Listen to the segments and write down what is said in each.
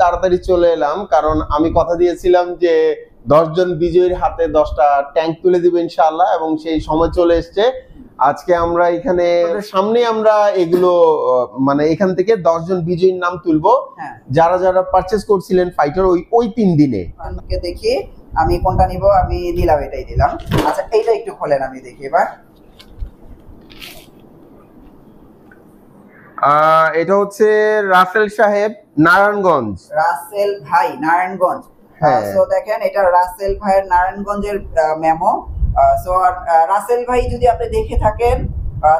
তাড়াতাড়ি চলে এলাম কারণ আমি কথা দিয়েছিলাম যে দশজন বিজয়ীর হাতে দশটা ট্যাঙ্ক তুলে দিবে ইনশাআল্লাহ এবং সেই সময় চলে এসছে। আজকে আমরা এখানে সামনে আমরা এগুলো মানে এখান থেকে দশজন বিজয়ীর নাম তুলবো। হ্যাঁ। যারা যারা পারচেস করছিলেন ফাইটার ওই ওই তিন দিনে। দেখি আমি কোনটা নিব? আমি নিলাম এটাই দিলাম আচ্ছা এইটা একটু খোলেন আমি দেখি এবার। এটা হচ্ছে রাসেল সাহেব নারায়ণগঞ্জ। রাসেল ভাই নারায়ণগঞ্জ। হ্যাঁ। সো দেখেন এটা রাসেল ভাইয়ের নারায়ণগঞ্জের মেমো সো রাসেল ভাই যদি আপনি দেখে থাকেন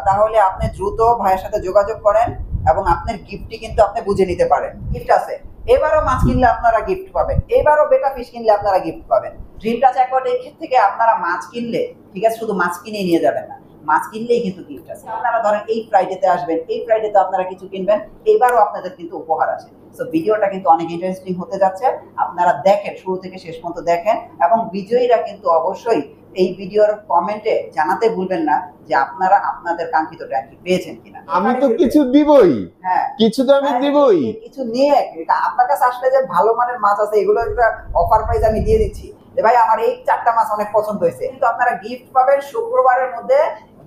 তাহলে আপনি দ্রুত ভাইয়ের সাথে যোগাযোগ করেন এবং আপনার গিফটটি কিন্তু আপনি বুঝে নিতে পারেন। গিফট আছে। এবারও মাছ কিনলে আপনারা গিফট পাবেন। এবারও বেটা ফিশ কিনলে আপনারা গিফট পাবেন। ড্রিম টাচ অ্যাকোয়াটিক থেকে আপনারা মাছ কিনলে ঠিক আছে শুধু মাছ কিনে নিয়ে যাবেন না। মাছ কিনলেই কিন্তু গিফট আছে আপনারা ধরেন এই ফ্রাইডেতে আসবেন এই ফ্রাইডেতে আপনারা কিছু কিনবেন এবারও আপনাদের কিন্তু উপহার আছে সো ভিডিওটা কিন্তু অনেক ইন্টারেস্টিং হতে যাচ্ছে। আপনারা দেখেন শুরু থেকে শেষ পর্যন্ত দেখেন এবং বিজয়ীরা কিন্তু অবশ্যই এই ভিডিওর কমেন্টে জানাতে ভুলবেন না যে আপনারা আপনাদের কাঙ্ক্ষিত ট্যাঙ্কি পেয়েছেন কিনা। আমি তো কিছু দিবই। হ্যাঁ। কিছু তো আমি হ্যাঁ, দিবই। কিছু নিয়ে এটা আপনার কাছে আসলে যে ভালো মানের মাছ আছে এগুলো একটা অফার প্রাইস আমি দিয়ে দিচ্ছি। যে ভাই আমার এই চারটা মাছ অনেক পছন্দ হয়েছে। কিন্তু আপনারা গিফট পাবেন শুক্রবারের মধ্যে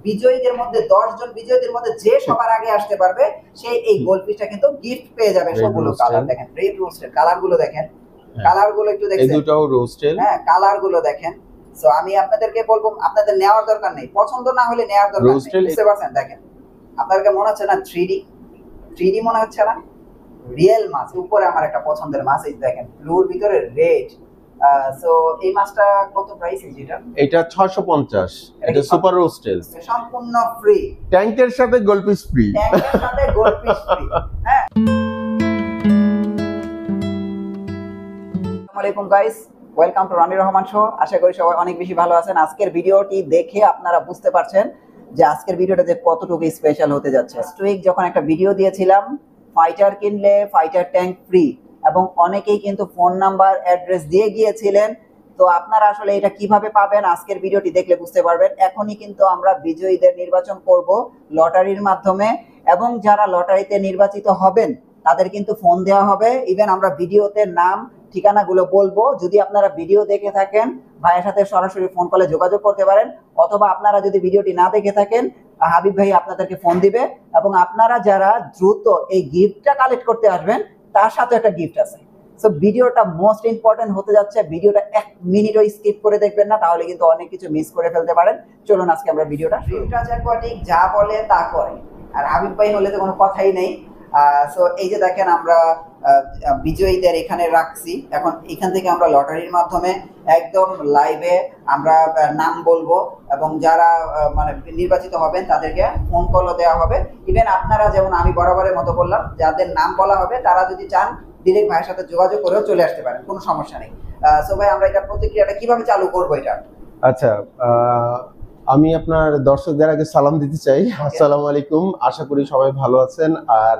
বিজয়ীদের মধ্যে দশ জন বিজয়ীদের মধ্যে যে সবার আগে আসতে পারবে সেই এই গোল্ড পিসটা কিন্তু গিফট পেয়ে যাবে সবগুলো কালার দেখেন রেড রোস্টেড কালারগুলো দেখেন হ্যাঁ। কালারগুলো একটু এই দেখছেন দুটাও রোস্টেল হ্যাঁ কালারগুলো দেখেন। সো আমি আপনাদেরকে বলব আপনাদের নেওয়ার দরকার নেই পছন্দ না হলে নেওয়ার দরকার নেই। বুঝতে পারছেন? দেখেন আপনাদেরকে মনে হচ্ছে না থ্রি ডি থ্রি ডি মনে হচ্ছে না? রিয়েল মাছ উপরে আমার একটা পছন্দের মাছ এই দেখেন ব্লুর ভিতরে রেড সো এই মাছটা কত প্রাইস যেটা? এটা এটা সুপার রোস্টেল সম্পূর্ণ ফ্রি ট্যাঙ্কের সাথে গোলপিস ফ্রি ট্যাঙ্কের সাথে গোল্ড পিস ফ্রি হ্যাঁ। আসসালামু আলাইকুম guys welcome to Rani Rahman show আশা করি সবাই অনেক বেশি ভালো আছেন। আজকের ভিডিওটি দেখে আপনারা বুঝতে পারছেন যে আজকের ভিডিওটা যে কতটুকু স্পেশাল হতে যাচ্ছে। লাস্ট উইক যখন একটা ভিডিও দিয়েছিলাম ফাইটার কিনলে ফাইটার ট্যাঙ্ক ফ্রি এবং অনেকেই কিন্তু ফোন নাম্বার, অ্যাড্রেস দিয়ে গিয়েছিলেন। তো আপনারা আসলে এটা কীভাবে পাবেন আজকের ভিডিওটি দেখলে বুঝতে পারবেন। এখনই কিন্তু আমরা বিজয়ীদের নির্বাচন করব লটারির মাধ্যমে এবং যারা লটারিতে নির্বাচিত হবেন, তাদের কিন্তু ফোন দেওয়া হবে। ইভেন আমরা ভিডিওতে নাম, ঠিকানাগুলো বলব। যদি আপনারা ভিডিও দেখে থাকেন, ভাইয়ের সাথে সরাসরি ফোন কলে যোগাযোগ করতে পারেন, অথবা আপনারা যদি ভিডিওটি না দেখে থাকেন, হাবিব ভাই আপনাদেরকে ফোন দিবে এবং আপনারা যারা দ্রুত এই গিফটটা কালেক্ট করতে আসবেন তার সাথে একটা গিফট আছে। সো ভিডিওটা মোস্ট ইম্পর্টেন্ট হতে যাচ্ছে ভিডিওটা এক মিনিটও স্কিপ করে দেখবেন না, তাহলে কিন্তু অনেক কিছু মিস করে ফেলতে পারেন। চলুন আজকে আমরা ভিডিওটা যা বলে তা করে। আর হাবিব ভাই হলে তো কোনো কথাই নেই। সো এই যে দেখেন আমরা বিজয়ীদের এখানে রাখছি। এখন এখান থেকে আমরা লটারির মাধ্যমে একদম লাইভে আমরা নাম বলব এবং যারা মানে নির্বাচিত হবেন তাদেরকে ফোন কলও দেওয়া হবে। ইভেন আপনারা যেমন আমি বরাবরের মতো বললাম যাদের নাম বলা হবে তারা যদি চান ডিরেক্ট ভাইয়ের সাথে যোগাযোগ করেও চলে আসতে পারেন কোনো সমস্যা নেই। সো ভাই আমরা এটা প্রতিক্রিয়াটা কীভাবে চালু করব এটা? আচ্ছা আমি আপনার দর্শকদের আগে সালাম দিতে চাই। আসসালামু আলাইকুম আশা করি সবাই ভালো আছেন। আর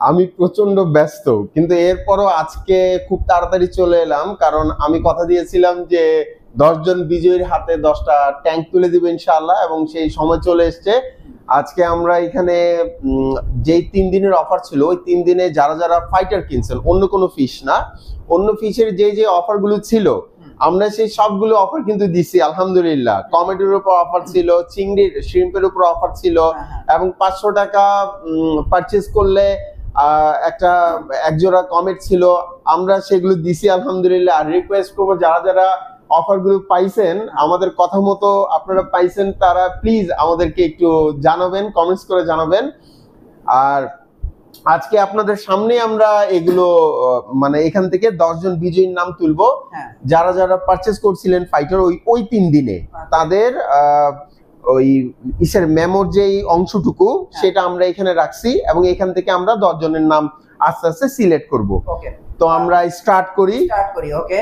আমি প্রচণ্ড ব্যস্ত কিন্তু এরপরও আজকে খুব তাড়াতাড়ি চলে এলাম কারণ আমি কথা দিয়েছিলাম যে দশজন বিজয়ীর হাতে দশটা ট্যাঙ্ক তুলে দিব ইনশাআল্লাহ এবং সেই সময় চলে এসছে। আজকে আমরা এখানে যেই তিন দিনের অফার ছিল ওই তিন দিনে যারা যারা ফাইটার কিনছেন অন্য কোনো ফিশ না অন্য ফিশের যে যে অফারগুলো ছিল আমরা সেই সবগুলো অফার কিন্তু দিছি আলহামদুলিল্লাহ। কমেডির উপর অফার ছিল চিংড়ির শ্রিম্পের উপর অফার ছিল হ্যাঁ, হ্যাঁ। এবং পাঁচশো টাকা পারচেস করলে একটা একজোড়া কমেন্ট ছিল আমরা সেগুলো দিছি আলহামদুলিল্লাহ আর রিকোয়েস্ট করব যারা যারা অফারগুলো পাইছেন আমাদের কথা মতো আপনারা পাইছেন তারা প্লিজ আমাদেরকে একটু জানাবেন কমেন্টস করে জানাবেন। আর আজকে আপনাদের সামনে আমরা এগুলো মানে এখান থেকে দশজন বিজয়ীর নাম তুলবো। হ্যাঁ। যারা যারা পারচেস করছিলেন ফাইটার ওই ওই তিন দিনে। তাদের আহ, ওই ইসের মেমোর যেই অংশটুকু সেটা আমরা এখানে রাখছি এবং এখান থেকে আমরা দশ জনের নাম আস্তে আস্তে সিলেক্ট করব। তো আমরা স্টার্ট করি। স্টার্ট করি ওকে।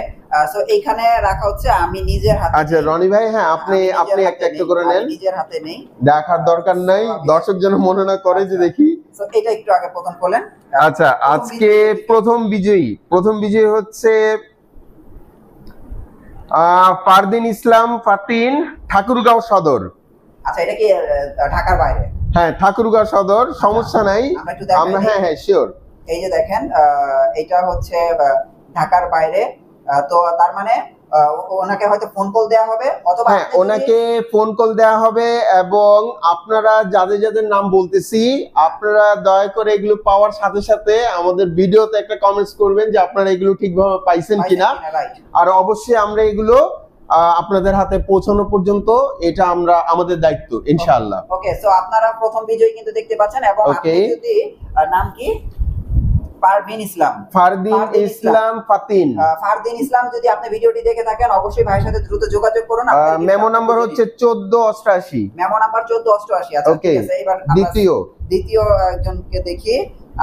সো এইখানে রাখা হচ্ছে আমি নিজের হাতে আচ্ছা রনি ভাই হ্যাঁ আপনি আপনি একটা একটা করে নেন। নিজের হাতে নেই। দেখার দরকার নাই। দর্শক যেন মনে না করে যে দেখি। সো এটা একটু আগে প্রথম বলেন আচ্ছা আজকে প্রথম বিজয়ী। প্রথম বিজয়ী হচ্ছে আহ, ফারদিন ইসলাম ফাতিন ঠাকুরগাঁও সদর। আচ্ছা এটা কি ঢাকার বাইরে? হ্যাঁ ঠাকুরগাঁও সদর সমস্যা নাই। আমরা। হ্যাঁ হ্যাঁ শিওর এই যে দেখেন এটা হচ্ছে ঢাকার বাইরে। তো তার মানে ওনাকে হয়তো ফোন কল দেওয়া হবে অথবা হ্যাঁ ওনাকে ফোন কল দেওয়া হবে এবং আপনারা যাদের যাদের নাম বলতেছি আপনারা দয়া করে এগুলো পাওয়ার সাথে সাথে আমাদের ভিডিওতে একটা কমেন্টস করবেন যে আপনারা এগুলো ঠিকভাবে পাইছেন কিনা। আর অবশ্যই আমরা এগুলো আপনাদের হাতে পৌঁছানো পর্যন্ত এটা আমরা আমাদের দায়িত্ব ইনশাআল্লাহ। ওকে সো আপনারা প্রথম বিজয় কিন্তু দেখতে পাচ্ছেন এবং আপনি যদি নাম কি? পারভিন ইসলাম। ফারদিন ফারদিন ইসলাম। ফাতিন। ফারদিন ইসলাম যদি আপনি ভিডিওটি দেখে থাকেন অবশ্যই ভাইয়ের সাথে দ্রুত যোগাযোগ করুন। আপনার gift মেমো নাম্বার হচ্ছে। মেমো নাম্বার আচ্ছা ঠিক আছে এবার দ্বিতীয়। দ্বিতীয় একজনকে দেখি।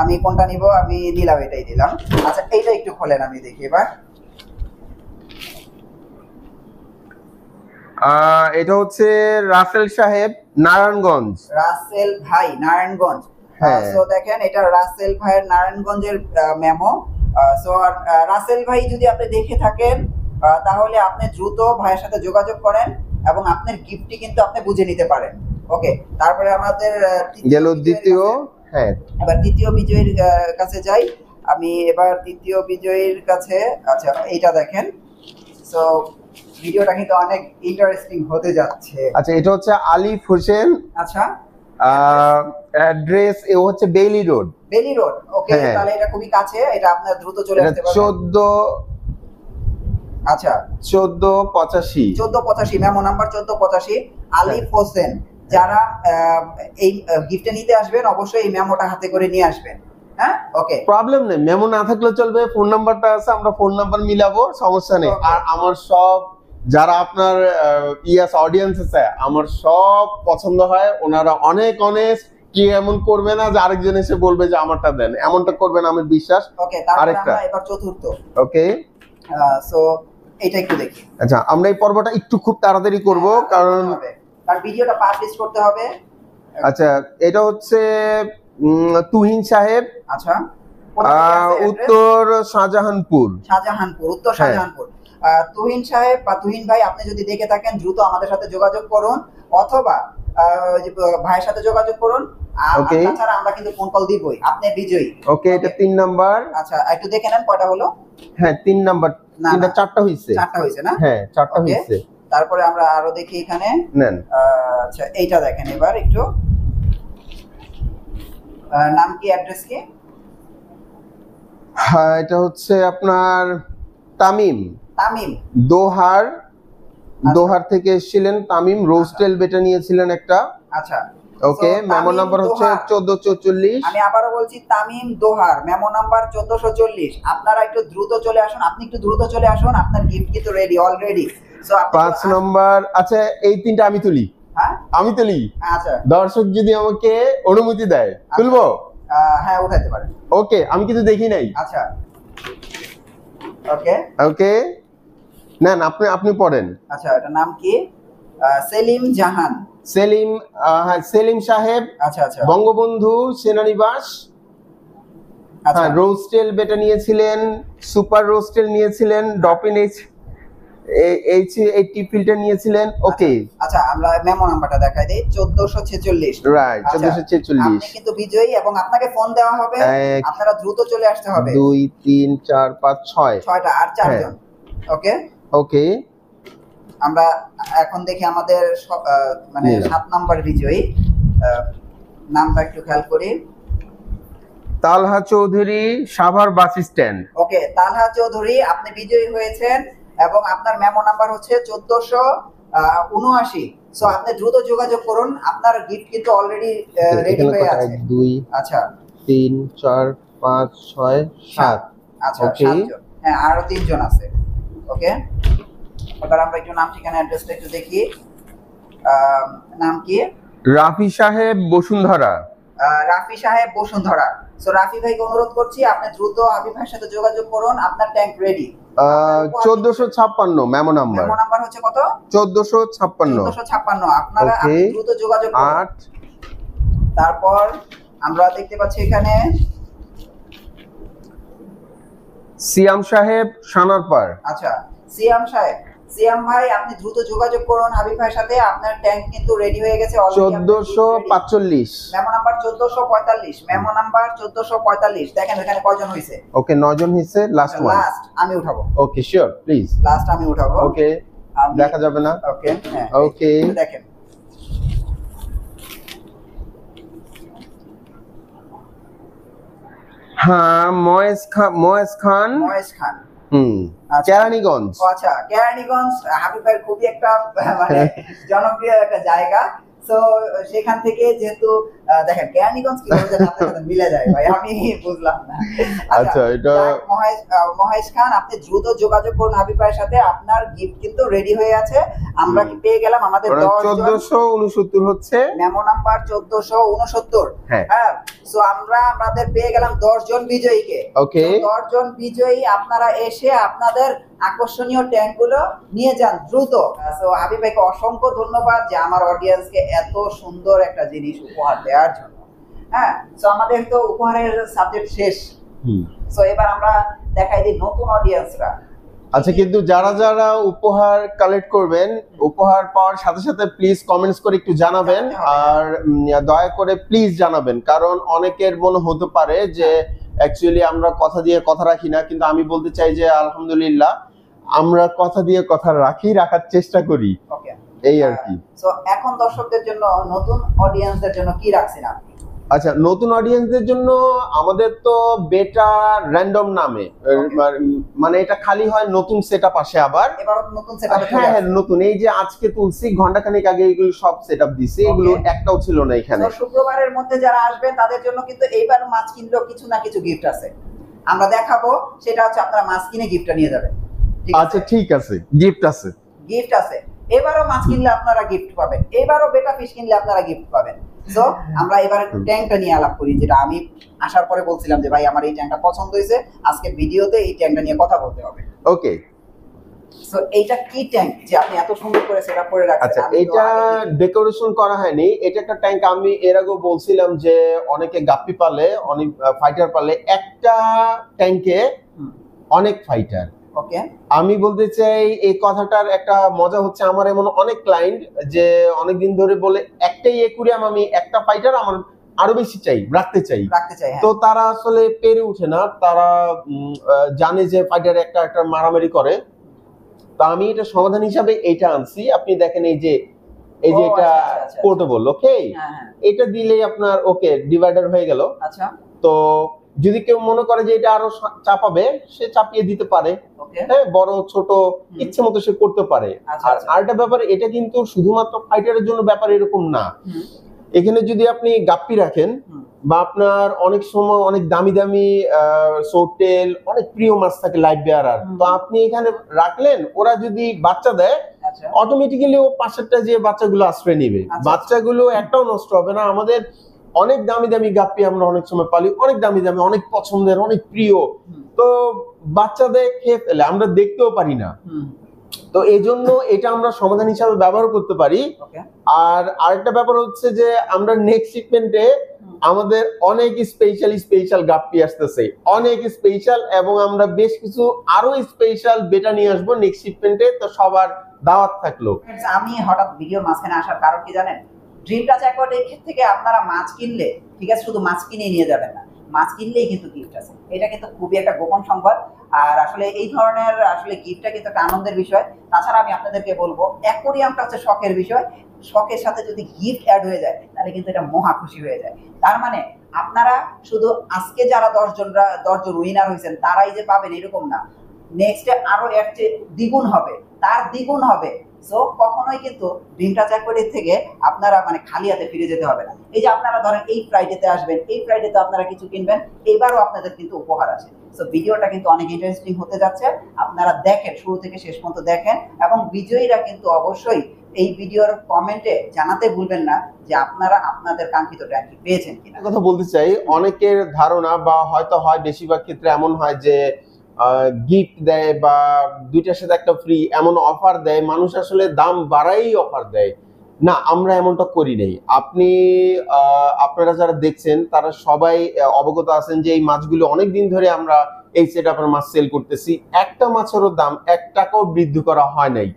আমি কোনটা নিব? আমি নিলাম এটাই দিলাম। আচ্ছা এইটা একটু খোলেন আমি দেখি এবার। এটা হচ্ছে রাসেল সাহেব নারায়ণগঞ্জ। রাসেল ভাই নারায়ণগঞ্জ। হ্যাঁ। সো দেখেন এটা রাসেল ভাইয়ের নারায়ণগঞ্জের মেমো সো রাসেল ভাই যদি আপনি দেখে থাকেন তাহলে আপনি দ্রুত ভাইয়ের সাথে যোগাযোগ করেন এবং আপনার গিফটটি কিন্তু আপনি বুঝে নিতে পারেন। ওকে তারপরে আমাদের গেল দ্বিতীয় হ্যাঁ। এবার দ্বিতীয় বিজয়ীর কাছে যাই। আমি এবার দ্বিতীয় বিজয়ীর কাছে আচ্ছা এইটা দেখেন। সো ভিডিওটা কিন্তু অনেক ইন্টারেস্টিং হতে যাচ্ছে। আচ্ছা এটা হচ্ছে আলিফ হোসেন। আচ্ছা। অ্যাড্রেস এ হচ্ছে Bailey road Bailey road okay. তাহলে এটা খুবই কাছে এটা আপনার দ্রুত চলে আসতে পারবে চোদ্দ আচ্ছা। চোদ্দ পঁচাশি। চোদ্দ পঁচাশি মেমো নাম্বার চোদ্দ পঁচাশি আলিফ হোসেন। যারা এই গিফটে নিতে আসবেন অবশ্যই এই মেমোটা হাতে করে নিয়ে আসবেন। হ্যাঁ? ওকে প্রবলেম নেই মেমো না থাকলেও চলবে ফোন নাম্বারটা আছে আমরা ফোন নাম্বার মিলাবো সমস্যা নেই। আর আমার সব যারা আপনার ইয়াস অডিয়েন্স আছে আমার সব পছন্দ হয় ওনারা অনেক অনেক কি এমন করবে না যে আরেকজন এসে বলবে যে আমারটা দেন। এমনটা করবে না আমার বিশ্বাস ওকে আরেকটা। এবার চতুর্থ। ওকে সো এটা একটু দেখি। আচ্ছা আমরা এই পর্বটা একটু খুব তাড়াতাড়ি করব হ্যাঁ, কারণ কারণ ভিডিওটা পাবলিশ করতে হবে। আচ্ছা এটা হচ্ছে তুহিন সাহেব। আচ্ছা? উত্তর শাহজাহানপুর। শাহজাহানপুর উত্তর হ্যাঁ। শাহজাহানপুর। তুহিন সাহেব বা তুহিন ভাই আপনি যদি দেখে থাকেন দ্রুত আমাদের সাথে যোগাযোগ করুন অথবা ভাইয়ের সাথে যোগাযোগ করুন। আর Okay. তাছাড়া আমরা কিন্তু ফোন কল দিবই। আপনি বিজয়ী। ওকে এটা. তিন নাম্বার। আচ্ছা একটু দেখে নেন কয়টা হলো? হ্যাঁ তিন নাম্বার। তিনটা চারটা হইছে। চারটা না? হ্যাঁ চারটা হইছে। তারপরে আমরা আরও দেখি এখানে। নেন। আচ্ছা এইটা দেখেন এবার একটু। নাম কি অ্যাড্রেস কি? হ্যাঁ এটা হচ্ছে আপনার তামিম। তামিম। দোহার দোহার থেকে এসেছিলেন তামিম রোস্টেল বেটা নিয়েছিলেন একটা। আচ্ছা। ওকে মেমো নাম্বার হচ্ছে দোহার। চোদ্দ চৌচল্লিশ আমি আবারও বলছি তামিম দোহার মেমো নাম্বার চোদ্দশো চল্লিশ। আপনারা একটু দ্রুত চলে আসুন আপনি একটু দ্রুত চলে আসুন আপনার গিফট কিন্তু রেডি অলরেডি সো পাঁচ নম্বর আচ্ছা এই তিনটা আমি তুলি। হ্যাঁ? আমি তুলি। আচ্ছা। দর্শক যদি আমাকে অনুমতি দেয় তুলবো? আহ, হ্যাঁ উঠাইতে পারেন। ওকে আমি কিন্তু দেখি নাই। আচ্ছা। ওকে। ওকে। নেন আপনি আপনি পড়েন। আচ্ছা এটার নাম কি? সেলিম জাহান। সেলিম হ্যাঁ সেলিম সাহেব আচ্ছা আচ্ছা। বঙ্গবন্ধু সেনানিবাস। আচ্ছা। হ্যাঁ রোস্টেল বেটা নিয়েছিলেন সুপার রোস্টেল নিয়েছিলেন ডপিন এইচ এইচ এইটটি ফিল্টার নিয়েছিলেন ওকে। আচ্ছা আমরা মেমো নাম্বারটা দেখাই দিই চোদ্দশো ছেচল্লিশ। রাইট আচ্ছা, চোদ্দশো ছেচল্লিশ। আপনি কিন্তু বিজয়ী এবং আপনাকে ফোন দেওয়া হবে আপনারা দ্রুত চলে আসতে হবে। দুই তিন চার পাঁচ ছয়। ছয়টা আর চারজন। ওকে? ওকে আমরা এখন দেখি আমাদের মানে সাত নাম্বার বিজয়ী। নামটা একটু খেয়াল করি। Talha Chowdhury Savar bus stand. Okay Talha Chowdhury আপনি বিজয়ী হয়েছেন এবং আপনার মেমো নাম্বার হচ্ছে চোদ্দশো উনআশি। সো আপনি দ্রুত যোগাযোগ করুন। আপনার গিফট কিন্তু অলরেডি রেডি হয়ে আছে। দুই আচ্ছা। তিন চার পাঁচ ছয় সাত। আচ্ছা হ্যাঁ আরও তিনজন আছে। ওকে? এবার আমরা একটু নাম ঠিকানা অ্যাড্রেসটা একটু দেখি। নাম কি? রাফি সাহেব বসুন্ধরা। রাফি সাহেব বসুন্ধরা। সো রাফি ভাইকে অনুরোধ করছি আপনি দ্রুত হাবিব ভাইয়ের সাথে যোগাযোগ করুন আপনার ট্যাঙ্ক রেডি চোদ্দশো ছাপ্পান্ন মেমো নাম্বার মেমো নাম্বার হচ্ছে কত? চোদ্দশো ছাপ্পান্ন। চোদ্দশো ছাপ্পান্ন। আপনারা দ্রুত যোগাযোগ আট। তারপর আমরা দেখতে পাচ্ছি এখানে সিয়াম সাহেব সানারপার। আচ্ছা সিয়াম সাহেব সিয়াম ভাই আপনি দ্রুত যোগাযোগ করুন হাবিব ভাইয়ের সাথে আপনার ট্যাঙ্ক কিন্তু রেডি হয়ে গেছে চোদ্দশো পাঁচচল্লিশ। মেমো নাম্বার চোদ্দশো পঁয়তাল্লিশ মেমো নাম্বার চোদ্দশো পঁয়তাল্লিশ। দেখেন এখানে কয়জন হয়েছে ওকে নজন হিসে লাস্ট ওয়ান লাস্ট আমি উঠাবো। ওকে শিওর প্লিজ লাস্ট আমি উঠাবো। ওকে দেখা যাবে না। ওকে হ্যাঁ। ওকে। দেখেন। হ্যাঁ ময়েস খান ময়েস খান। মহেশ খান। হুম আচ্ছা। কেরানীগঞ্জ। আচ্ছা কেরানীগঞ্জ হাবিব খুবই একটা মানে জনপ্রিয় একটা জায়গা। তো সেখান থেকে যেহেতু দেখেন কেরানীগঞ্জ কীভাবে যেন আপনার সাথে মিলে যায় ভাই আমি বুঝলাম না। আচ্ছা, এটা- মহেশ মহেশ খান আপনি দ্রুত যোগাযোগ করুন হাবিব ভাইয়ের সাথে আপনার গিফট কিন্তু রেডি হয়ে আছে। আমরা কি পেয়ে গেলাম? আমাদের দশ জন চোদ্দশো উনসত্তর হচ্ছে। মেমো নাম্বার চোদ্দশো উনসত্তর। হ্যাঁ। হ্যাঁ সো আমরা আমাদের পেয়ে গেলাম দশ জন বিজয়ীকে। ওকে দশ জন বিজয়ী আপনারা এসে আপনাদের আকর্ষণীয় ট্যাঙ্কগুলো নিয়ে যান দ্রুত। হাবিব ভাইকে অসংখ্য ধন্যবাদ যে আমার অডিয়েন্সকে এত সুন্দর একটা জিনিস উপহার দেওয়ার জন্য। হ্যাঁ? তো আমাদের তো উপহারের সাবজেক্ট শেষ। তো এবার আমরা দেখাই দিই নতুন অডিয়েন্সরা আচ্ছা কিন্তু যারা যারা উপহার কালেক্ট করবেন উপহার পাওয়ার সাথে সাথে প্লিজ কমেন্টস করে একটু জানাবেন আর দয়া করে প্লিজ জানাবেন। কারণ অনেকের মনে হতে পারে যে অ্যাকচুয়ালি আমরা কথা দিয়ে কথা রাখি না কিন্তু আমি বলতে চাই যে আলহামদুলিল্লাহ আমরা কথা দিয়ে কথা রাখি রাখার চেষ্টা করি। ওকে এই আর কি। তো এখন দর্শকদের জন্য নতুন অডিয়েন্সদের জন্য কি রাখছেন আপনি? আচ্ছা নতুন অডিয়েন্সদের জন্য আমাদের তো বেটা র্যান্ডম নামে। মানে এটা খালি হয় নতুন সেট আসে আবার। হ্যাঁ হ্যাঁ নতুন। এই যে আজকে তুলছি ঘন্টাখানেক আগে এগুলো সব সেট আপ দিছি এগুলো একটাও ছিল না এখানে। শুক্রবারের মধ্যে যারা আসবে তাদের জন্য কিন্তু এইবার মাছ কিনলেও কিছু না কিছু গিফট আছে। আমরা দেখাবো সেটা হচ্ছে আপনারা মাছ কিনে গিফটটা নিয়ে যাবেন। আচ্ছা ঠিক আছে। গিফট আছে। গিফট আছে। এবারও মাছ কিনলে আপনারা গিফট পাবেন। এবারও বেটা ফিশ কিনলে আপনারা গিফট পাবেন। তো আমরা এবার ট্যাঙ্কটা নিয়ে আলাপ করি যেটা আমি আসার পরে বলছিলাম যে ভাই আমার এই ট্যাঙ্কটা পছন্দ হয়েছে আজকে ভিডিওতে এই ট্যাঙ্কটা নিয়ে কথা বলতে হবে। ওকে। এইটা কি ট্যাঙ্ক যে আপনি এত সুন্দর করে সেটা করে রাখছেন? আচ্ছা এটা আগে ডেকোরেশন করা হয়নি। এটা একটা ট্যাঙ্ক আমি এর আগেও বলছিলাম যে অনেকে গাপ্পি পালে অনেক ফাইটার পালে একটা ট্যাঙ্কে অনেক ফাইটার ওকে আমি বলতে চাই এই কথাটার একটা মজা হচ্ছে আমার এমন অনেক ক্লায়েন্ট যে অনেকদিন ধরে বলে একটাই একুরিয়াম আমি একটা ফাইটার আমার আরও বেশি চাই রাখতে চাই। রাখতে চাই হ্যাঁ। তো তারা আসলে পেরে ওঠে না তারা জানে যে ফাইটার একটা একটা মারামারি করে। তা আমি এটা সমাধান হিসাবে এটা আনছি। আপনি দেখেন এই যে এই যে এটা আচ্ছা, আচ্ছা, আচ্ছা। পোর্টেবল ওকে হ্যাঁ হ্যাঁ। এটা দিলেই আপনার ওকে ডিভাইডার হয়ে গেল। আচ্ছা। তো যদি কেউ মনে করে যে এটা আরও চাপাবে সে চাপিয়ে দিতে পারে। হ্যাঁ বড় ছোট ইচ্ছে মতো সে করতে পারে। আচ্ছা, আর আচ্ছা। আরেকটা ব্যাপার এটা কিন্তু শুধুমাত্র ফাইটারের জন্য ব্যাপার এরকম না। এখানে যদি আপনি গাপ্পি রাখেন বা আপনার অনেক সময় অনেক দামি দামি সোটেল অনেক প্রিয় মাছ থাকে লাইফ বেয়ারার। তো আপনি এখানে রাখলেন ওরা যদি বাচ্চা দেয় আচ্ছা। অটোমেটিক্যালি ও পাশেরটা যে বাচ্চাগুলো আশ্রয় নিবে। আচ্ছা। বাচ্চাগুলো একটাও নষ্ট হবে না। আমাদের অনেক দামি দামি গাপ্পি আমরা অনেক সময় পালি অনেক দামি দামি অনেক পছন্দের অনেক প্রিয়। তো বাচ্চাদের খেয়ে ফেলে আমরা দেখতেও পারি না। তো এই জন্য এটা আমরা সমাধান হিসাবে ব্যবহার করতে পারি। আর আরেকটা ব্যাপার হচ্ছে যে আমরা নেক্সট শিপমেন্টে আমাদের অনেক স্পেশাল স্পেশাল গাপ্পি আসতেছে। অনেক স্পেশাল এবং আমরা বেশ কিছু আরও স্পেশাল বেটা নিয়ে আসব নেক্সট শিপমেন্টে তো সবার দাওয়াত থাকল। আমি হঠাৎ ভিডিওর মাঝখানে আসার কারণ কি জানেন? ড্রিম টাচ অ্যাকোয়াটিক থেকে আপনারা মাছ কিনলে, ঠিক আছে, শুধু মাছ কিনে নিয়ে যাবেন না। মাছ কিনলেই কিন্তু গিফট আছে। এটা কিন্তু খুবই একটা গোপন সংবাদ। আর আসলে এই ধরনের আসলে গিফটটা কিন্তু একটা আনন্দের বিষয়। তাছাড়া আমি আপনাদেরকে বলব অ্যাকোরিয়ামটা হচ্ছে শখের বিষয়। শখের সাথে যদি গিফট অ্যাড হয়ে যায়, তাহলে কিন্তু এটা মহা খুশি হয়ে যায়। তার মানে আপনারা শুধু আজকে যারা দশজনরা, দশজন উইনার হয়েছেন, তারাই যে পাবেন এরকম না। নেক্সটে আরও এর চেয়ে দ্বিগুণ হবে। তার দ্বিগুণ হবে। সো কখনোই কিন্তু ড্রিমটা চ্যাকোয়েটের থেকে আপনারা মানে খালি হাতে ফিরে যেতে হবে না। এই যে আপনারা ধরেন এই ফ্রাইডেতে আসবেন, এই ফ্রাইডেতে আপনারা কিছু কিনবেন এবারও আপনাদের কিন্তু উপহার আছে। সো ভিডিওটা কিন্তু অনেক ইন্টারেস্টিং হতে যাচ্ছে। আপনারা দেখেন, শুরু থেকে শেষ পর্যন্ত দেখেন এবং বিজয়ীরা কিন্তু অবশ্যই এই ভিডিওর কমেন্টে জানাতে ভুলবেন না যে আপনারা আপনাদের কাঙ্ক্ষিত ট্যাঙ্কি পেয়েছেন কিনা। কথা বলতে চাই, অনেকের ধারণা বা হয়তো হয় বেশিরভাগ ক্ষেত্রে এমন হয় যে গিফট দেয় বা দুইটার সাথে একটা ফ্রি এমন অফার দেয় মানুষ আসলে দাম বাড়াই অফার দেয়। না আমরা এমনটা করি নাই। আপনি আপনারা যারা দেখছেন তারা সবাই অবগত আছেন যে এই মাছগুলো অনেক দিন ধরে আমরা এই সেট আপের মাছ সেল করতেছি। একটা মাছেরও দাম এক টাকাও বৃদ্ধি করা হয় নাই।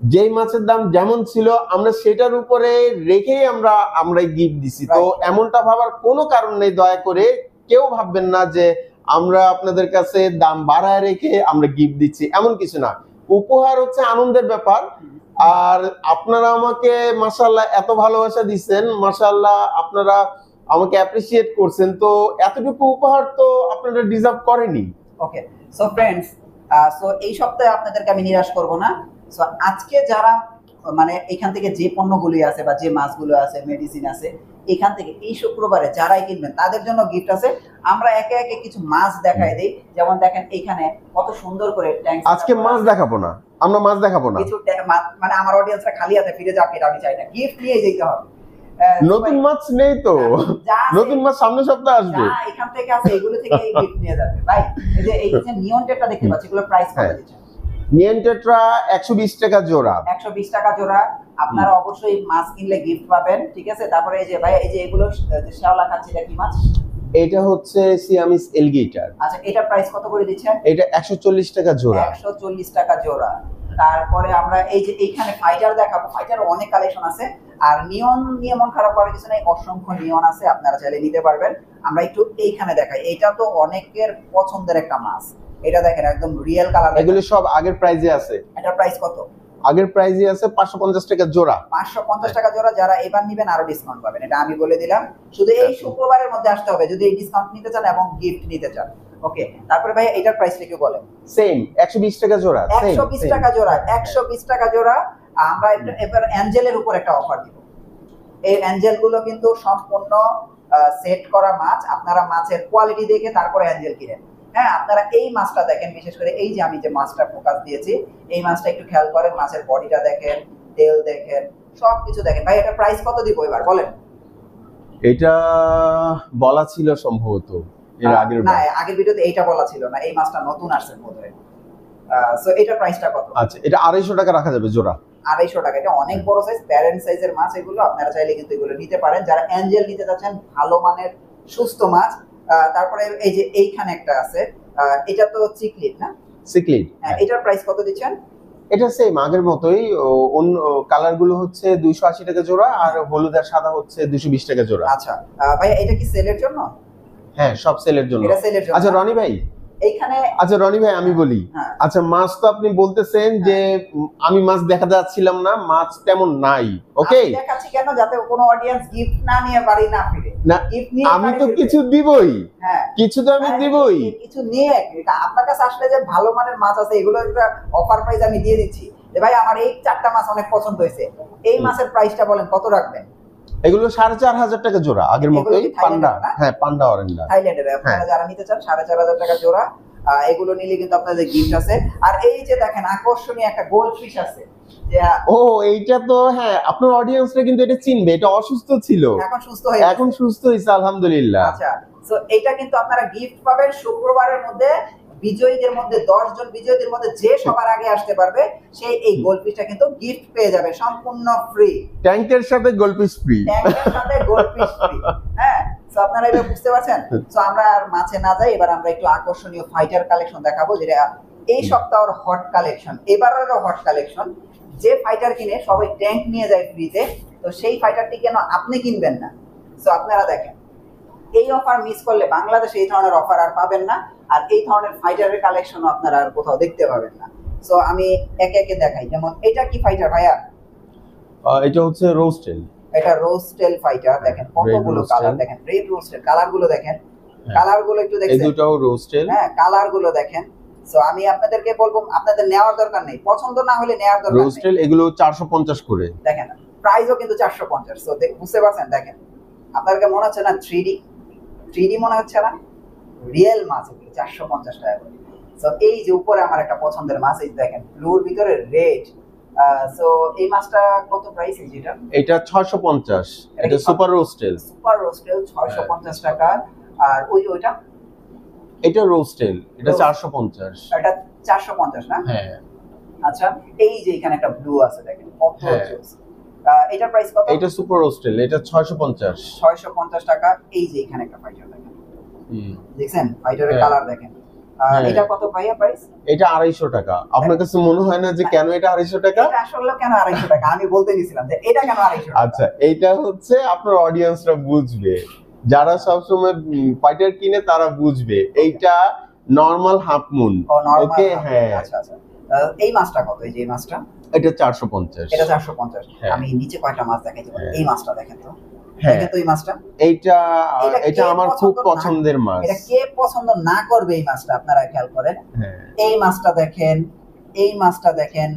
যেই মাছের দাম যেমন ছিল আমরা সেটার উপরে রেখেই আমরা আমরা গিফট দিছি। তো এমনটা ভাবার কোনো কারণ নেই দয়া করে। কেউ ভাববেন না যে আমরা আপনাদের কাছে দাম বাড়ায় রেখে আমরা গিফট দিচ্ছি, এমন কিছু না। উপহার হচ্ছে আনন্দের ব্যাপার। আর আপনারা আমাকে মাসাল্লাহ এত ভালোবাসা দিচ্ছেন মাসাল্লাহ আপনারা আমাকে অ্যাপ্রিসিয়েট করছেন, তো এতটুকু উপহার তো আপনারা ডিজার্ভ করেনি ওকে সো ফ্রেন্ডস সো এই সপ্তাহে আপনাদেরকে আমি নিরাশ করব না। সো আজকে যারা মানে এখান থেকে যে পণ্যগুলি আছে বা যে মাছগুলো আছে মেডিসিন আছে এখান থেকে এই শুক্রবারে যারাই কিনবেন তাদের জন্য গিফট আছে। আমরা একে একে কিছু মাছ দেখাই দিই। যেমন দেখেন এখানে কত সুন্দর করে ট্যাঙ্ক আজকে মাছ দেখাবো না। আমরা মাছ দেখাবো না। কিছু মানে আমার অডিয়েন্সরা খালি হাতে ফিরে যাক এটা আমি চাই না। গিফট নিয়ে যেতে হবে। নতুন মাছ নেই তো। নতুন মাছ সামনে সপ্তাহে আসবে। এখান থেকে আছে এগুলো থেকে গিফট নিয়ে যাবে। ভাই এই যে এই যে নিয়ন টেপটা দেখতে পাচ্ছি এগুলো প্রাইস কত হ্যাঁ। একশো বিশ টাকা জোড়া। একশো বিশ টাকা জোড়া। আপনারা অবশ্যই মাছ কিনলে গিফট পাবেন ঠিক আছে? তারপরে এই যে ভাই এই যে এগুলো শ্যাওলা খাচ্ছি এটা কি মাছ? এটা হচ্ছে সিয়ামিস এলগেটার আচ্ছা এটা প্রাইস কত করে দিচ্ছেন? এটা একশো চল্লিশ টাকা জোড়া। একশো চল্লিশ টাকা জোড়া। তারপরে আমরা এই যে এইখানে ফাইটার দেখাবো। ফাইটার অনেক কালেকশন আছে। আর নিয়ন নিয়ে মন খারাপ করার কিছু নেই অসংখ্য নিয়ন আছে আপনারা চাইলে নিতে পারবেন। আমরা একটু এইখানে দেখাই। এটা তো অনেকের পছন্দের একটা মাছ। এটা দেখেন একদম রিয়েল কালার এগুলো সব আগের প্রাইজে আছে। এটা প্রাইস কত? আগের প্রাইজে আছে পাঁচশো পঞ্চাশ টাকা জোড়া। পাঁচশো পঞ্চাশ টাকা জোড়া যারা এবার নিবেন আরও ডিসকাউন্ট পাবেন। এটা আমি বলে দিলাম। শুধু এই শুক্রবারের মধ্যে আসতে হবে। যদি এই ডিসকাউন্ট নিতে চান এবং গিফট নিতে চান। ওকে তারপরে ভাই এটার প্রাইস লিখে বলেন? সেম একশো বিশ টাকা জোড়া same, একশো বিশ same. টাকা জোড়া একশো বিশ টাকা জোড়া। আমরা এবার অ্যাঞ্জেলের উপর একটা অফার দিব। এই অ্যাঞ্জেলগুলো কিন্তু সম্পূর্ণ সেট করা মাছ। আপনারা মাছের কোয়ালিটি দেখে তারপরে অ্যাঞ্জেল কিনেন। হ্যাঁ আপনারা এই মাছটা দেখেন বিশেষ করে এই যে আমি যে মাছটা ফোকাস দিয়েছি এই মাছটা একটু খেয়াল করেন মাছের বডিটা দেখেন তেল দেখেন সব কিছু দেখেন। ভাই এটা প্রাইস কত দিব এবার বলেন? এটা বলা ছিল সম্ভবত এর আগের না আগের ভিডিওতে এইটা বলা ছিল না এই মাছটা নতুন আসছে বোধহয়। সো এটা প্রাইসটা কত? আচ্ছা এটা আড়াইশো টাকা রাখা যাবে জোড়া। আড়াইশো টাকা এটা অনেক বড় সাইজ প্যারেন্ট সাইজের মাছ এগুলো আপনারা চাইলে কিন্তু এগুলো নিতে পারেন। যারা অ্যাঞ্জেল নিতে চাচ্ছেন ভালো মানের সুস্থ মাছ তারপরে এই যে এইখানে একটা আছে এটা তো চিকলিট না? চিকলিট। হ্যাঁ, এটার প্রাইস কত দিচ্ছেন? এটা সেম আগের মতোই অন্য কালারগুলো হচ্ছে দুইশো আশি টাকা জোড়া আর হলুদ আর সাদা হচ্ছে দুইশো বিশ টাকা জোড়া। আচ্ছা ভাই এটা কি সেলের জন্য? হ্যাঁ সব সেলের জন্য। আচ্ছা রনি ভাই এইখানে আচ্ছা রনি ভাই আমি বলি। হ্যাঁ। আচ্ছা মাছ তো আপনি বলতেছেন যে আমি মাছ দেখা যাচ্ছিলাম না মাছ তেমন নাই ওকে? দেখাচ্ছি কেন যাতে কোনো অডিয়েন্স গিফট না নিয়ে বাড়ি না ফিরে? না আমি তো কিছু দিবই। হ্যাঁ। কিছু তো আমি হ্যাঁ, দিবই। কিছু নিয়ে আপনার কাছে আসলে যে ভালো মানের মাছ আছে এগুলো একটা অফার প্রাইস আমি দিয়ে দিচ্ছি। ভাই আমার এই চারটা মাছ অনেক পছন্দ হয়েছে। এই। মাছের প্রাইসটা বলেন কত রাখবেন? এগুলো সাড়ে চার হাজার টাকা জোড়া আগের মতোই পান্ডা হ্যাঁ পান্ডা অরেঞ্জা থাইল্যান্ডের আপনারা যারা নিতে চান সাড়ে চার হাজার টাকা জোড়া। এগুলো নিলে কিন্তু আপনাদের গিফট আছে। আর এই যে দেখেন আকর্ষণীয় একটা গোল্ড ফিশ আছে ও এইটা তো হ্যাঁ আপনার অডিয়েন্সরা কিন্তু এটা চিনবে এটা অসুস্থ ছিল। এখন সুস্থ হয়ে এখন সুস্থ হয়েছে আলহামদুলিল্লাহ। আচ্ছা তো এটা কিন্তু আপনারা গিফট পাবেন শুক্রবারের মধ্যে বিজয়ীদের মধ্যে দশ জন বিজয়ীদের মধ্যে যে সবার আগে আসতে পারবে সেই এই গোল্ড ফিশটা কিন্তু গিফট পেয়ে যাবে সম্পূর্ণ ফ্রি ট্যাঙ্কের সাথে গল্পিস ফ্রি ট্যাঙ্কের সাথে ফিশ ফ্রি হ্যাঁ তো আপনারা এটা বুঝতে পারছেন? তো আমরা আর মাছে না যাই এবার আমরা একটু আকর্ষণীয় ফাইটার কালেকশন দেখাবো যেটা এই সপ্তাহের হট কালেকশন এবারেরও হট কালেকশন যে ফাইটার কিনে সবাই ট্যাঙ্ক নিয়ে যায় ফ্রিতে তো সেই ফাইটারটি কেন আপনি কিনবেন না? তো আপনারা দেখেন। এই অফার মিস করলে বাংলাদেশে এই ধরনের অফার আর পাবেন না আর এই ধরনের ফাইটারের কালেকশনও আপনারা আর কোথাও দেখতে পাবেন না। সো আমি একে একে দেখাই যেমন এটা কি ফাইটার ভাইয়া? এটা হচ্ছে রোস্টেল এটা রোস্টেল ফাইটার দেখেন কতগুলো কালার দেখেন রেড রোস্টেল কালারগুলো দেখেন। হ্যাঁ। কালারগুলো একটু দেখেন। এই দুটাও রোস্টেল হ্যাঁ কালারগুলো দেখেন। সো আমি আপনাদেরকে বলব আপনাদের নেওয়ার দরকার নেই। পছন্দ না হলে নেওয়ার দরকার নেই। রোস্টেল এগুলো 450 করে। দেখেন প্রাইসও কিন্তু 450 সো দেখুন বুঝতে পারছেন? দেখেন আপনাদের মনে হচ্ছে না 3D থ্রিডি মনে হচ্ছে না? রিয়েল মাছ এগুলো চারশো পঞ্চাশ টাকা করে। সো এই যে উপরে আমার একটা পছন্দের মাছ এই দেখেন ব্লুর ভিতরে রেড। সো এই মাছটা কত প্রাইস এই যেটা? এটা 650 এটা সুপার রোস্টেল সুপার রোস্টেল 650 টাকা। আর ওই ওইটা? এটা রোস্টেল এটা 450 এটা 450 না? হ্যাঁ। আচ্ছা এই যে এখানে একটা ব্লু আছে দেখেন কত এটার প্রাইস কত? এটা সুপার রোস্টেল এটা ছয়শো পঞ্চাশ। ছয়শো পঞ্চাশ টাকা। এই যে এখানে একটা ফাইটার দেখেন। দেখছেন? ফাইটারের হ্যাঁ। কালার দেখেন। এটা কত ভাইয়া প্রাইস এটা আড়াইশো টাকা। আপনার কাছে মনে হয় না যে কেন এটা আড়াইশো টাকা? এটা আসলে কেন আড়াইশো টাকা? আমি বলতে নিছিলাম যে এটা কেন আড়াইশো টাকা? আচ্ছা এইটা হচ্ছে আপনার অডিয়েন্সরা বুঝবে। যারা সবসময় ফাইটার কিনে তারা বুঝবে। এইটা নর্মাল হাফ মুন ওকে হ্যাঁ। আচ্ছা আচ্ছা। এই মাছটা কত? এই যে এই মাছটা? এটা চারশো পঞ্চাশ। এটা চারশো পঞ্চাশ। হ্যাঁ। আমি নিচে কয়টা মাছ দেখাই হ্যাঁ। এই মাছটা দেখেন তো। দেখেন তো এই মাছটা? এইটা এটা এটা আমার খুব পছন্দের মাছ। এটা কে পছন্দ না করবে এই মাছটা আপনারা খেয়াল করেন। এই মাছটা দেখেন এই মাছটা দেখেন।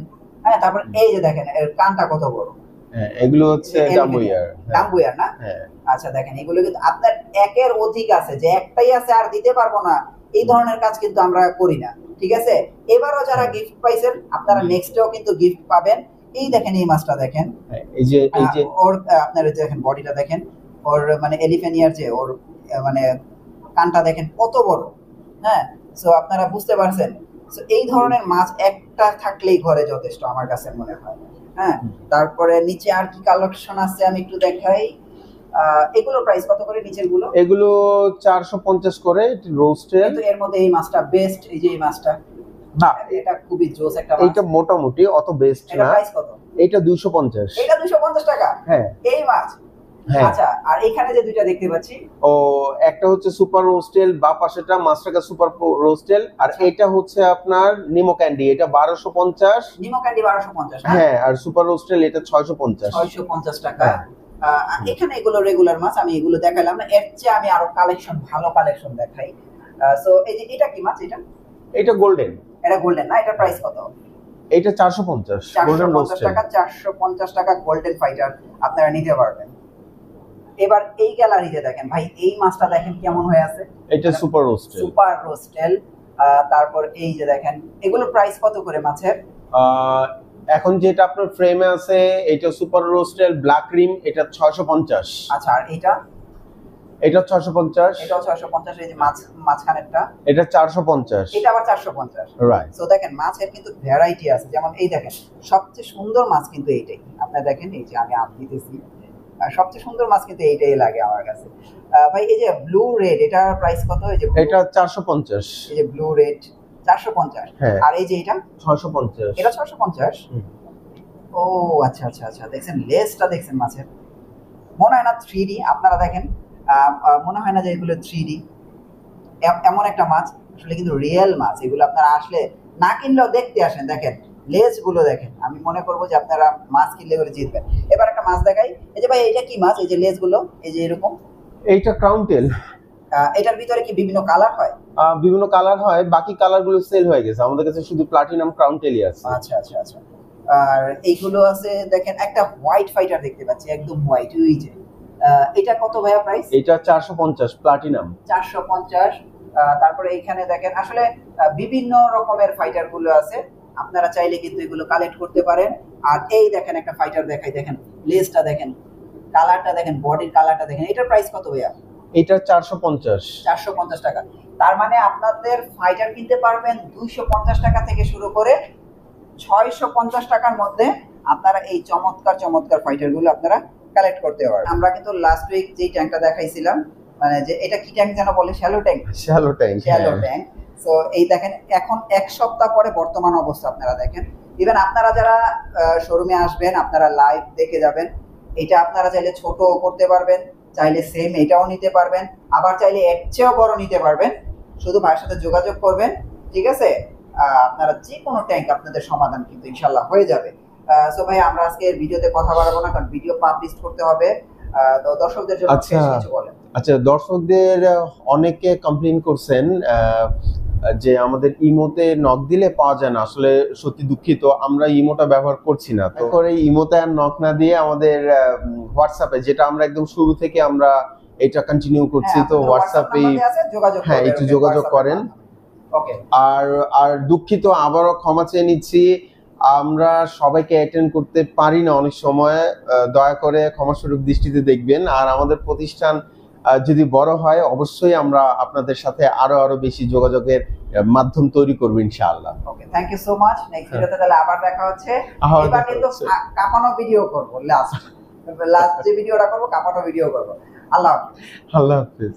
হ্যাঁ তারপর এই যে দেখেন এর কানটা কত বড়? হ্যাঁ এগুলো হচ্ছে এটা ডাম্বুয়ার না? আচ্ছা দেখেন এগুলো কিন্তু আপনার একের অধিক আছে। যে একটাই আছে আর দিতে পারব না। এই ধরনের কাজ কিন্তু আমরা করি না ঠিক আছে? এবারও যারা গিফট পাইছেন আপনারা নেক্সটেও কিন্তু গিফট পাবেন। এই দেখেন এই মাছটা দেখেন। হ্যাঁ, এই যে এই যে ওর আপনার যে দেখেন বডিটা দেখেন ওর মানে এলিফেনিয়ার যে ওর মানে কানটা দেখেন কত বড় হ্যাঁ? সো আপনারা বুঝতে পারছেন? সো এই ধরনের মাছ একটা থাকলেই ঘরে যথেষ্ট আমার কাছে মনে হয় হ্যাঁ? তারপরে নিচে আর কি কালেকশন আছে আমি একটু দেখাই। আহ, এগুলোর প্রাইস কত করে নিচেরগুলো এগুলো চারশো পঞ্চাশ করে রোস্টেড কিন্তু এর মধ্যে এই মাছটা বেস্ট এই যে এই মাছটা। না। এটা খুবই জোস একটা মাছ। এইটা মোটামুটি অত বেস্ট এটা না। প্রাইস কত? দুইশো পঞ্চাশ। এটা দুশো পঞ্চাশ টাকা? হ্যাঁ। এই মাছ? হ্যাঁ। আচ্ছা আর এখানে যে দুইটা দেখতে পাচ্ছি? ও একটা হচ্ছে সুপার রোস্টেল বা পাশেটা মাস্টারকা সুপার রোস্টেল আর আচ্ছা। এটা হচ্ছে আপনার নিমো ক্যান্ডি এটা বারোশো পঞ্চাশ। নিমো ক্যান্ডি বারোশো পঞ্চাশ হ্যাঁ আর সুপার রোস্টেল এটা ছয়শো পঞ্চাশ। ছয়শো পঞ্চাশ টাকা। হ্যাঁ। এখানে এগুলো রেগুলার মাছ আমি এগুলো দেখালাম। না এর চেয়ে আমি আরও কালেকশন ভালো কালেকশন দেখাই। সো এই যে এটা কি মাছ এটা? এটা গোল্ডেন এটা গোল্ডেন না এটা প্রাইস কত? এটা চারশো পঞ্চাশ চারশো গোল্ডেন পঞ্চাশ রোস্টেল টাকা চারশো পঞ্চাশ টাকা গোল্ডেন ফাইটার আপনারা নিতে পারবেন। এবার এই গ্যালারিতে দেখেন ভাই এই মাছটা দেখেন কেমন হয়ে আছে। এটা সুপার রোস্টেল সুপার রোস্টেল তারপর এই যে দেখেন এগুলো প্রাইস কত করে মাছের? এখন যেটা আপনার ফ্রেমে আছে এটা সুপার রোস্টেল ব্ল্যাক ক্রিম এটা ছয়শো পঞ্চাশ। আচ্ছা আর এটা? এটা ছয়শো পঞ্চাশ। এটাও ছয়শো পঞ্চাশ এই যে মাছ মাঝখানেরটা। এটা চারশো পঞ্চাশ। এটা আবার চারশো পঞ্চাশ। রাইট তো দেখেন মাছের কিন্তু ভ্যারাইটি আছে। যেমন এই দেখেন সবচেয়ে সুন্দর মাছ কিন্তু এইটাই। আপনারা দেখেন এই যে আমি আপ দিতেছি। আর সবচেয়ে সুন্দর মাছ কিন্তু এইটাই লাগে আমার কাছে। ভাই এই যে ব্লু রেড এটার প্রাইস কত? এই যে এটা চারশো পঞ্চাশ। এই যে ব্লু রেড চারশো পঞ্চাশ। হ্যাঁ। আর এই যে এটা? ছয়শো পঞ্চাশ। এটা ছশো পঞ্চাশ? ও আচ্ছা আচ্ছা আচ্ছা দেখছেন লেসটা দেখছেন মাছের। মনে হয় না থ্রি ডি আপনারা দেখেন মনে হয় না যে এগুলো থ্রি ডি এমন একটা মাছ আসলে কিন্তু রিয়েল মাছ এগুলো আপনারা আসলে না কিনলেও দেখতে আসেন দেখেন লেজগুলো দেখেন। আমি মনে করব যে আপনারা মাছ কিনলে করে জিতবেন। এবার একটা মাছ দেখাই। এই যে ভাই এটা কি মাছ? এই যে লেজগুলো এই যে এরকম। এইটা ক্রাউন টেল এটার ভিতরে কি বিভিন্ন কালার হয়? বিভিন্ন কালার হয় বাকি কালারগুলো সেল হয়ে গেছে। আমাদের কাছে শুধু প্লাটিনাম ক্রাউন টেলই আছে। আচ্ছা আচ্ছা আচ্ছা। আর এইগুলো আছে দেখেন একটা হোয়াইট ফাইটার দেখতে পাচ্ছি একদম হোয়াইট ওই যে। এটা কত ভাইয়া প্রাইস এটা চারশো পঞ্চাশ প্লাটিনাম চারশো পঞ্চাশ। তারপরে এইখানে দেখেন আসলে বিভিন্ন রকমের ফাইটারগুলো আছে। আপনারা চাইলে কিন্তু এগুলো কালেক্ট করতে পারেন। আর এই দেখেন একটা ফাইটার দেখাই দেখেন লেজটা দেখেন কালারটা দেখেন বডির কালারটা দেখেন এটার প্রাইস কত ভাইয়া? এটা চারশো পঞ্চাশ। চারশো পঞ্চাশ টাকা। তার মানে আপনাদের ফাইটার কিনতে পারবেন দুইশো পঞ্চাশ টাকা থেকে শুরু করে ছয়শো পঞ্চাশ টাকার মধ্যে আপনারা এই চমৎকার চমৎকার ফাইটারগুলো আপনারা কালেক্ট করতে পারবেন। আমরা কিন্তু লাস্ট উইক যেই ট্যাঙ্কটা দেখাইছিলাম মানে যে এটা কি ট্যাঙ্ক যেন বলে? Shallow tank shallow tank shallow tank তো এই দেখেন এখন এক সপ্তাহ পরে বর্তমান অবস্থা আপনারা দেখেন। ইভেন আপনারা যারা শোরুমে আসবেন আপনারা লাইভ দেখে যাবেন এটা আপনারা চাইলে ছোট করতে পারবেন। চাইলে সেম এটাও নিতে পারবেন আবার চাইলে এর চেয়েও বড় নিতে পারবেন। শুধু ভাইয়ের সাথে যোগাযোগ করবেন ঠিক আছে? আপনারা যে কোনো ট্যাঙ্ক আপনাদের সমাধান কিন্তু ইনশাল্লাহ হয়ে যাবে। সো ভাই আমরা আজকে ভিডিওতে কথা বাড়াবো না কারণ ভিডিও পাবলিশ করতে হবে। তো দর্শকদের জন্য আচ্ছা। কিছু বলেন। আচ্ছা দর্শকদের অনেকে কমপ্লেন করছেন যে আমাদের ইমোতে নক দিলে পাওয়া যায় না আসলে সত্যি দুঃখিত আমরা ইমোটা ব্যবহার করছি না। তো করে ইমোতে আর নক না দিয়ে আমাদের হোয়াটসঅ্যাপে যেটা আমরা একদম শুরু থেকে আমরা এটা কন্টিনিউ করছি তো হোয়াটসঅ্যাপে হ্যাঁ, একটু যোগাযোগ করেন। আর আর দুঃখিত আবারও ক্ষমা চেয়ে নিচ্ছি আমরা সবাইকে অ্যাটেন্ড করতে পারি না অনেক সময় দয়া করে ক্ষমাস্বরূপ দৃষ্টিতে দেখবেন আর আমাদের প্রতিষ্ঠান যদি বড় হয় অবশ্যই আমরা আপনাদের সাথে আরও আরও বেশি যোগাযোগের মাধ্যম তৈরি করব ইনশাআল্লাহ। Okay thank you so much next ভিডিওতে তাহলে আবার দেখা হচ্ছে। এবার কিন্তু। কাঁপানো ভিডিও করব লাস্ট লাস্ট যে ভিডিওটা করব কাঁপানো ভিডিও করব। আল্লাহ হাফেজ। আল্লাহ হাফিজ।